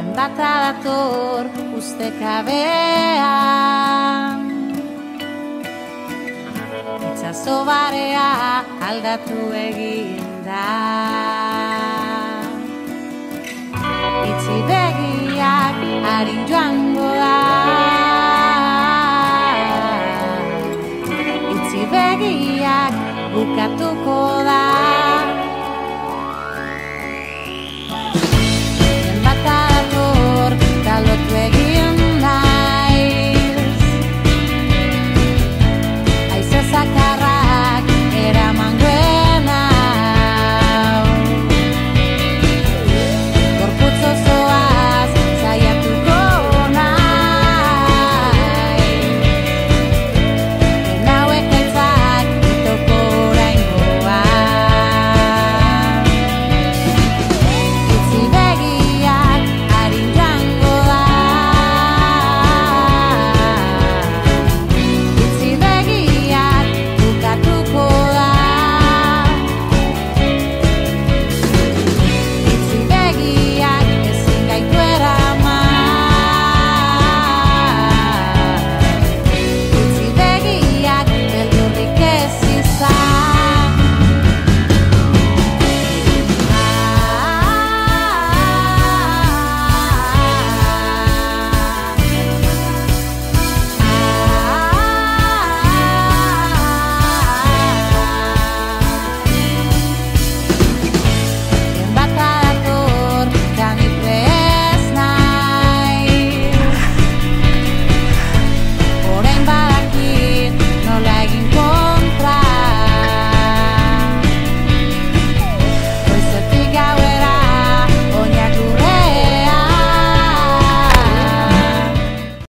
Enbata dator ustekabea Itzazo barea aldatu eginda Itzi begiak harin joango da. Begiak bukatuko da.